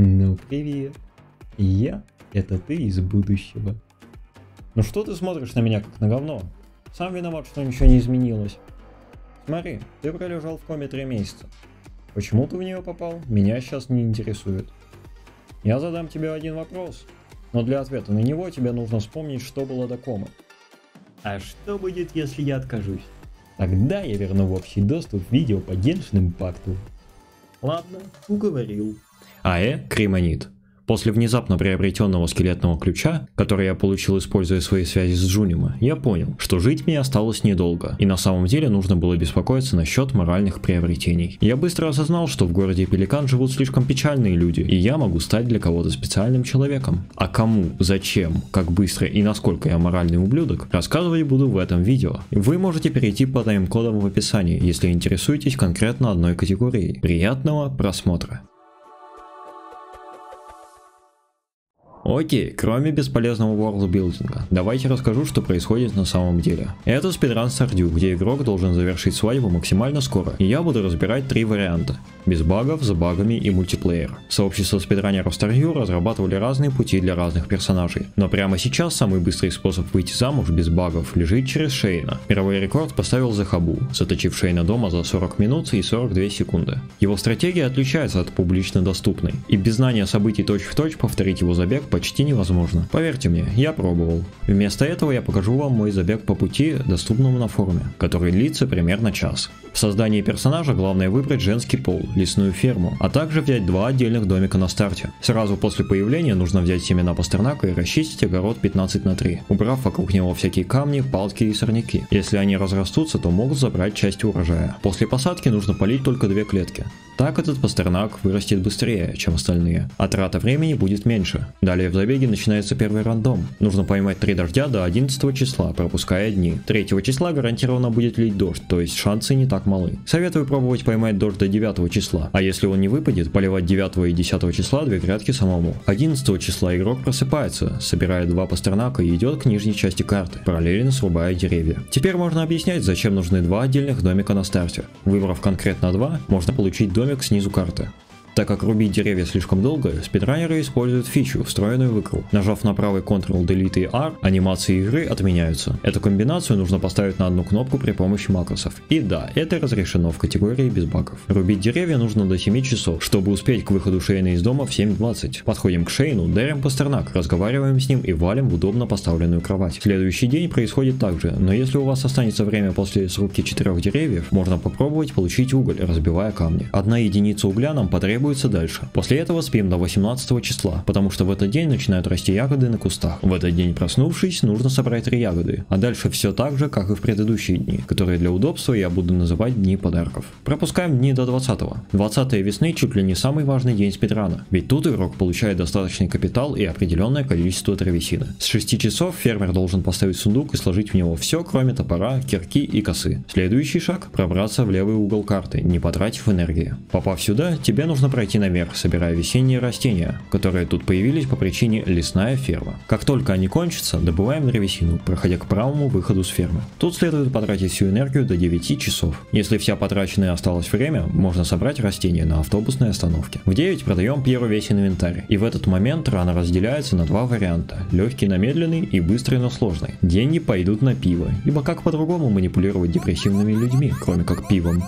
Ну, привет. Я — это ты из будущего. Ну что ты смотришь на меня как на говно? Сам виноват, что ничего не изменилось. Смотри, ты пролежал в коме три месяца. Почему ты в нее попал, меня сейчас не интересует. Я задам тебе один вопрос, но для ответа на него тебе нужно вспомнить, что было до комы. А что будет, если я откажусь? Тогда я верну в общий доступ видео по Геншин Импакту. Ладно, уговорил. АЭ Кремонит. После внезапно приобретенного скелетного ключа, который я получил используя свои связи с Джунима, я понял, что жить мне осталось недолго, и на самом деле нужно было беспокоиться насчет моральных приобретений. Я быстро осознал, что в городе Пеликан живут слишком печальные люди, и я могу стать для кого-то специальным человеком. А кому, зачем, как быстро и насколько я моральный ублюдок, рассказывать буду в этом видео. Вы можете перейти по тайм-кодам в описании, если интересуетесь конкретно одной категорией. Приятного просмотра! Окей, кроме бесполезного ворлдбилдинга, давайте расскажу, что происходит на самом деле. Это спидран Сардю, где игрок должен завершить свадьбу максимально скоро, и я буду разбирать три варианта. Без багов, с багами и мультиплеер. Сообщество спидранеров Старью разрабатывали разные пути для разных персонажей, но прямо сейчас самый быстрый способ выйти замуж без багов лежит через Шейна. Мировой рекорд поставил Захабу, заточив Шейна дома за 40 минут и 42 секунды. Его стратегия отличается от публично доступной, и без знания событий точь-в-точь -точь повторить его забег почти невозможно. Поверьте мне, я пробовал. Вместо этого я покажу вам мой забег по пути, доступному на форуме, который длится примерно час. В создании персонажа главное выбрать женский пол, лесную ферму, а также взять два отдельных домика на старте. Сразу после появления нужно взять семена пастернака и расчистить огород 15 на 3, убрав вокруг него всякие камни, палки и сорняки. Если они разрастутся, то могут забрать часть урожая. После посадки нужно полить только две клетки. Так этот пастернак вырастет быстрее, чем остальные, а трата времени будет меньше. Далее в забеге начинается первый рандом. Нужно поймать 3 дождя до 11 числа, пропуская дни. 3 числа гарантированно будет лить дождь, то есть шансы не так малы. Советую пробовать поймать дождь до 9 числа, а если он не выпадет, поливать 9 и 10 числа две грядки самому. 11 числа игрок просыпается, собирает два пастернака и идет к нижней части карты, параллельно срубая деревья. Теперь можно объяснять, зачем нужны два отдельных домика на старте. Выбрав конкретно два, можно получить домик снизу карты. Так как рубить деревья слишком долго, спидранеры используют фичу, встроенную в игру. Нажав на правый Ctrl Delete и R, анимации игры отменяются. Эту комбинацию нужно поставить на одну кнопку при помощи макросов. И да, это разрешено в категории без багов. Рубить деревья нужно до 7 часов, чтобы успеть к выходу Шейна из дома в 7.20. Подходим к Шейну, дарим Пастернак, разговариваем с ним и валим в удобно поставленную кровать. Следующий день происходит так же, но если у вас останется время после срубки четырех деревьев, можно попробовать получить уголь, разбивая камни. Одна единица угля нам потребуется требуется дальше. После этого спим до 18 числа, потому что в этот день начинают расти ягоды на кустах. В этот день проснувшись, нужно собрать три ягоды. А дальше все так же, как и в предыдущие дни, которые для удобства я буду называть дни подарков. Пропускаем дни до 20. 20 весны чуть ли не самый важный день спидрана, ведь тут игрок получает достаточный капитал и определенное количество древесины. С 6 часов фермер должен поставить сундук и сложить в него все, кроме топора, кирки и косы. Следующий шаг – пробраться в левый угол карты, не потратив энергии. Попав сюда, тебе нужно пройти наверх, собирая весенние растения, которые тут появились по причине лесная ферма. Как только они кончатся, добываем древесину, проходя к правому выходу с фермы. Тут следует потратить всю энергию до 9 часов. Если вся потраченная осталось время, можно собрать растения на автобусной остановке. В 9 продаем первый весь инвентарь, и в этот момент рана разделяется на два варианта. Легкий на медленный и быстрый, но сложный. Деньги пойдут на пиво, ибо как по-другому манипулировать депрессивными людьми, кроме как пивом.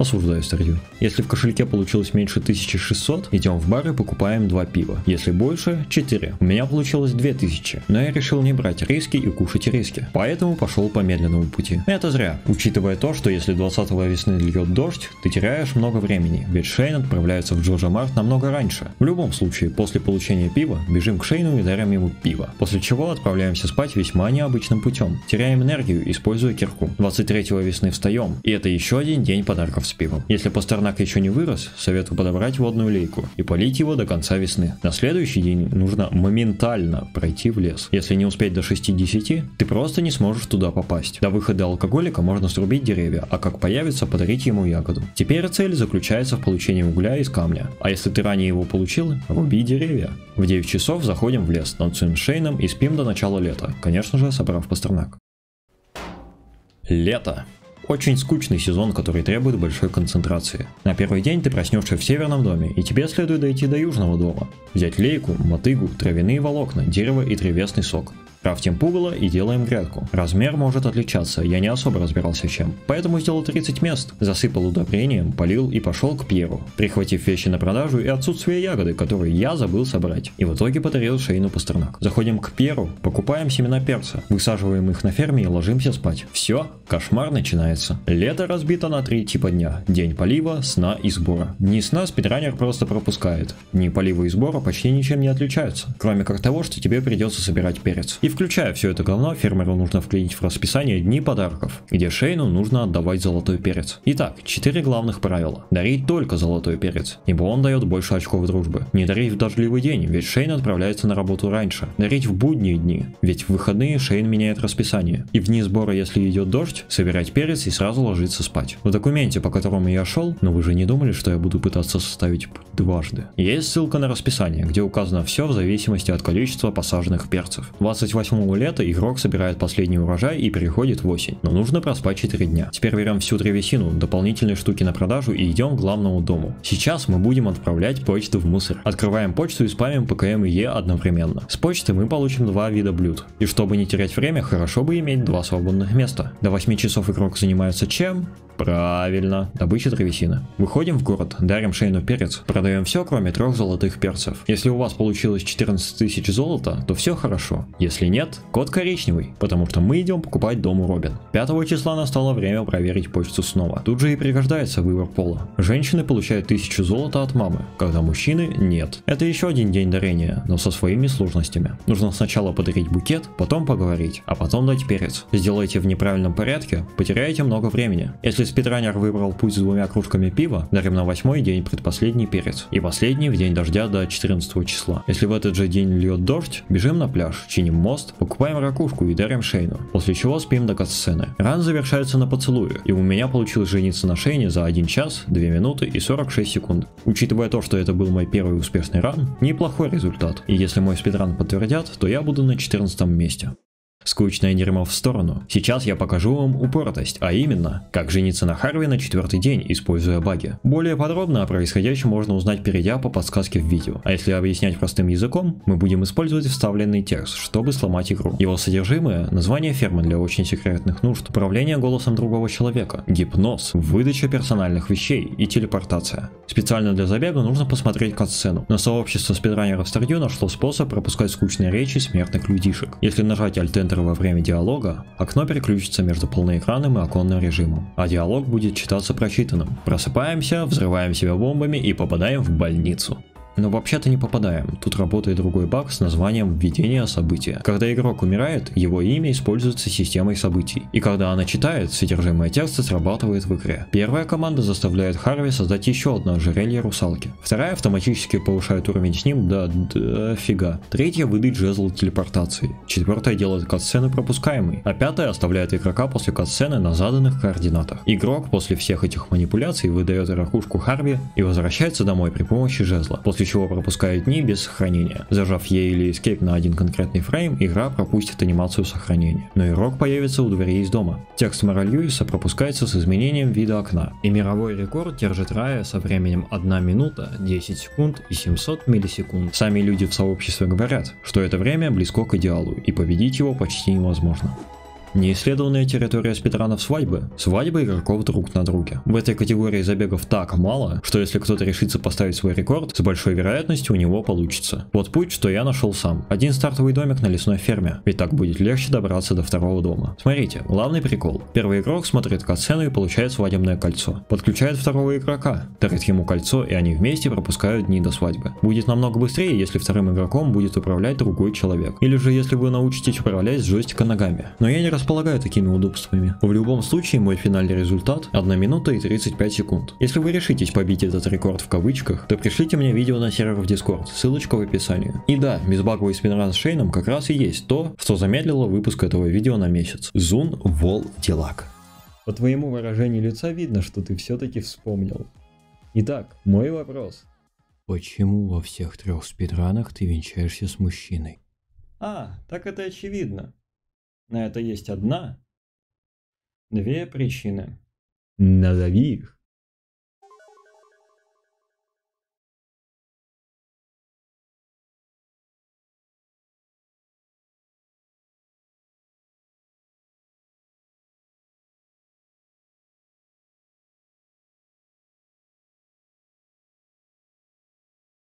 Осуждаю старью. Если в кошельке получилось меньше 1600, идем в бар и покупаем 2 пива. Если больше, 4. У меня получилось 2000, но я решил не брать риски и кушать риски. Поэтому пошел по медленному пути. Это зря, учитывая то, что если 20 весны льет дождь, ты теряешь много времени, ведь Шейн отправляется в Джорджа Март намного раньше. В любом случае, после получения пива, бежим к Шейну и дарим ему пиво. После чего отправляемся спать весьма необычным путем. Теряем энергию, используя кирку. 23 весны встаем, и это еще один день подарков с пивом. Если пастернак еще не вырос, советую подобрать водную лейку и полить его до конца весны. На следующий день нужно моментально пройти в лес. Если не успеть до 60, ты просто не сможешь туда попасть. До выхода алкоголика можно срубить деревья, а как появится, подарить ему ягоду. Теперь цель заключается в получении угля из камня. А если ты ранее его получил, руби деревья. В 9 часов заходим в лес, танцуем с Шейном и спим до начала лета, конечно же собрав пастернак. Лето. Очень скучный сезон, который требует большой концентрации. На первый день ты проснешься в северном доме, и тебе следует дойти до южного дома. Взять лейку, мотыгу, травяные волокна, дерево и древесный сок. Крафтим пугало и делаем грядку. Размер может отличаться, я не особо разбирался чем. Поэтому сделал 30 мест, засыпал удобрением, полил и пошел к Пьеру, прихватив вещи на продажу и отсутствие ягоды, которые я забыл собрать. И в итоге подарил Шейну Пастернак. Заходим к Пьеру, покупаем семена перца, высаживаем их на ферме и ложимся спать. Все, кошмар начинается. Лето разбито на три типа дня. День полива, сна и сбора. Дни сна спидранер просто пропускает. Дни полива и сбора почти ничем не отличаются, кроме как того, что тебе придется собирать перец. И включая все это говно, фермеру нужно вклинить в расписание дни подарков, где Шейну нужно отдавать золотой перец. Итак, четыре главных правила. Дарить только золотой перец, ибо он дает больше очков дружбы. Не дарить в дождливый день, ведь Шейн отправляется на работу раньше. Дарить в будние дни, ведь в выходные Шейн меняет расписание. И в дни сбора, если идет дождь, собирать перец и сразу ложиться спать. В документе, по которому я шел, но вы же не думали, что я буду пытаться составить дважды. Есть ссылка на расписание, где указано все в зависимости от количества посаженных перцев. 28 28 лета игрок собирает последний урожай и переходит в осень, но нужно проспать 4 дня. Теперь берем всю древесину, дополнительные штуки на продажу и идем к главному дому. Сейчас мы будем отправлять почту в мусор. Открываем почту и спамим ПКМ и Е одновременно. С почты мы получим два вида блюд. И чтобы не терять время, хорошо бы иметь два свободных места. До 8 часов игрок занимается чем? Правильно, добыча древесины. Выходим в город, дарим Шейну перец, продаем все, кроме трех золотых перцев. Если у вас получилось 14 тысяч золота, то все хорошо. Если нет, код коричневый, потому что мы идем покупать дом у Робин. 5 числа настало время проверить почту снова. Тут же и пригождается выбор пола. Женщины получают 1000 золота от мамы, когда мужчины нет. Это еще один день дарения, но со своими сложностями. Нужно сначала подарить букет, потом поговорить, а потом дать перец. Сделайте в неправильном порядке, потеряете много времени. Если спидранер выбрал путь с двумя кружками пива, дарим на восьмой день предпоследний перец. И последний в день дождя до 14 числа. Если в этот же день льет дождь, бежим на пляж, чиним мост, покупаем ракушку и дарим Шейну. После чего спим до катсцены. Ран завершается на поцелуе, и у меня получилось жениться на Шейне за 1 час, 2 минуты и 46 секунд. Учитывая то, что это был мой первый успешный ран, неплохой результат. И если мой спидран подтвердят, то я буду на 14 месте. Скучное дерьмо в сторону. Сейчас я покажу вам упоротость, а именно, как жениться на Харви на четвертый день, используя баги. Более подробно о происходящем можно узнать, перейдя по подсказке в видео. А если объяснять простым языком, мы будем использовать вставленный текст, чтобы сломать игру. Его содержимое – название фермы для очень секретных нужд, управление голосом другого человека, гипноз, выдача персональных вещей и телепортация. Специально для забега нужно посмотреть кат-сцену, но сообщество спидранеров Stardew нашло способ пропускать скучные речи смертных людишек. Если нажать Alt Enter во время диалога, окно переключится между полноэкранным и оконным режимом, а диалог будет читаться прочитанным. Просыпаемся, взрываем себя бомбами и попадаем в больницу. Но вообще-то не попадаем, тут работает другой баг с названием введение события. Когда игрок умирает, его имя используется системой событий, и когда она читает, содержимое текста срабатывает в игре. Первая команда заставляет Харви создать еще одно ожерелье русалки. Вторая автоматически повышает уровень с ним до дофига. Третья выдает жезл телепортации. Четвертая делает катсцены пропускаемой, а пятая оставляет игрока после катсцены на заданных координатах. Игрок после всех этих манипуляций выдает ракушку Харви и возвращается домой при помощи жезла, после чего пропускает дни без сохранения. Зажав E или Escape на один конкретный фрейм, игра пропустит анимацию сохранения. Но игрок появится у дверей из дома. Текст Мэра Льюиса пропускается с изменением вида окна. И мировой рекорд держит Рая со временем 1 минута, 10 секунд и 700 миллисекунд. Сами люди в сообществе говорят, что это время близко к идеалу, и победить его почти невозможно. Неисследованная территория спидранов свадьбы. Свадьбы игроков друг на друге. В этой категории забегов так мало, что если кто-то решится поставить свой рекорд, с большой вероятностью у него получится. Вот путь, что я нашел сам. Один стартовый домик на лесной ферме, ведь так будет легче добраться до второго дома. Смотрите, главный прикол. Первый игрок смотрит катсцену и получает свадебное кольцо. Подключает второго игрока, дарит ему кольцо и они вместе пропускают дни до свадьбы. Будет намного быстрее, если вторым игроком будет управлять другой человек. Или же если вы научитесь управлять с джойстика ногами. Но я не располагаю такими удобствами. В любом случае, мой финальный результат 1 минута и 35 секунд. Если вы решитесь побить этот рекорд в кавычках, то пришлите мне видео на сервер в Discord, ссылочка в описании. И да, безбаговый спинран с Шейном как раз и есть то, что замедлило выпуск этого видео на месяц. Зун Вол Дилак. По твоему выражению лица видно, что ты все-таки вспомнил. Итак, мой вопрос. Почему во всех трех спидранах ты венчаешься с мужчиной? А, так это очевидно. На это есть одна Две причины. Назови их.